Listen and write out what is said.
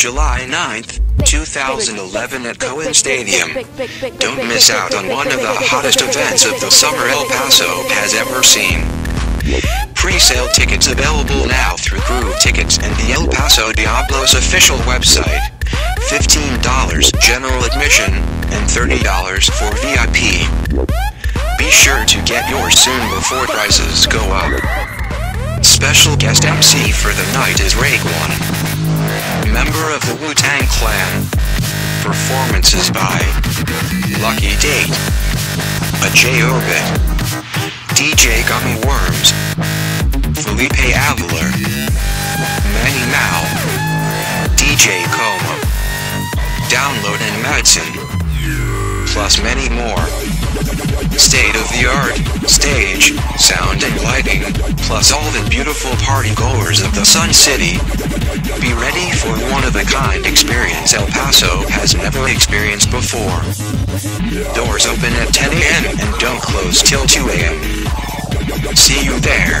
July 9th, 2011 at Cohen Stadium. Don't miss out on one of the hottest events of the summer El Paso has ever seen. Pre-sale tickets available now through Groove Tickets and the El Paso Diablos official website. $15 general admission and $30 for VIP. Be sure to get yours soon before prices go up. Special guest MC for the night is Raekwon, Wu-Tang Performances by Lucky Date, A J Orbit, DJ Gummy Worms, Felipe Avelar, Manny Mao, DJ Como, Downlow'd and MAD-SIN, plus many more. State-of-the-art stage, sound and lighting, plus all the beautiful party goers of the Sun City. Be ready for one-of-a-kind experience El Paso has never experienced before. Doors open at 10 a.m. and don't close till 2 a.m. See you there.